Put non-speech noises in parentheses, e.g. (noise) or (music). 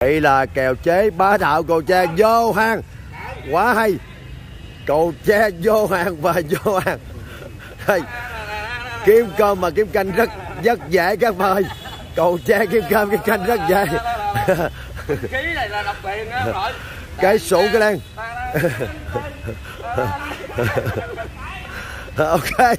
đây là kèo chế bá đạo cầu tre vô hang. Quá hay. Cầu tre vô hàng và vô hàng hey. kiếm cơm mà kiếm canh rất rất dễ các bạn ơi. Cầu tre kiếm cơm kiếm canh rất dễ. Ký này là độc quyền á rồi cái sủ cái đen. (laughs) Ok.